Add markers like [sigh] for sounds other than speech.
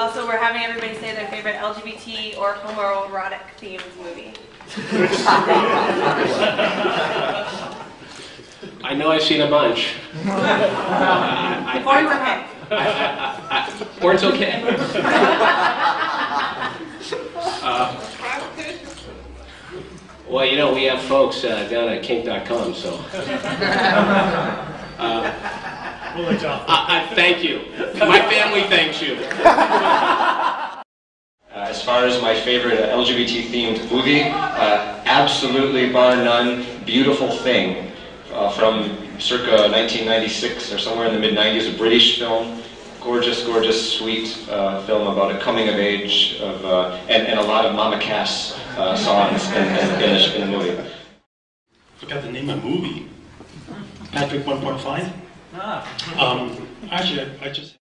everybody say their favorite LGBT or homoerotic themed movie. I know I've seen a bunch. [laughs] I- Porn's okay. [laughs] I- Porn's okay. [laughs] Uh, Well, you know, we have folks uh, down at kink.com, so. We'll let John. I, I thank you. My family thanks you. [laughs] Uh, As far as my favorite LGBT themed movie, uh, absolutely bar none, Beautiful Thing uh, from circa 1996 or somewhere in the mid 90s, a British film. Gorgeous, gorgeous, sweet uh, film about a coming of age of, uh, and, and a lot of Mama Cass uh, songs in, in, in, the, in the movie. Forgot the name of the movie. Patrick 1.5? Um, actually, I just.